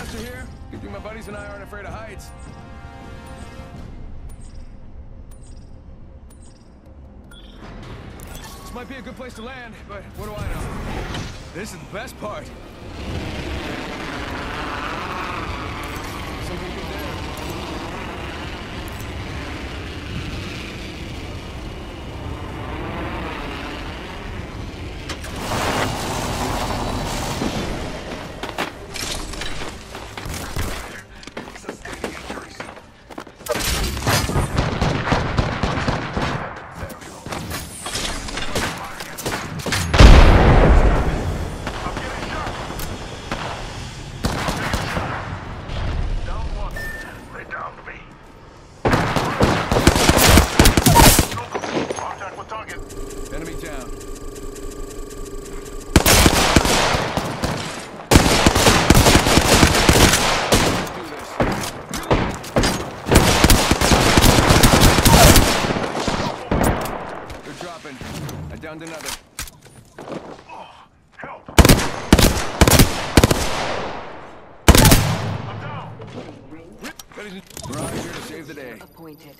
helicopter here? Good thing my buddies and I aren't afraid of heights. This might be a good place to land, but what do I know? This is the best part. They're. I downed another. Help. I'm down. Ladies and- We're out here to save the day. Appointed.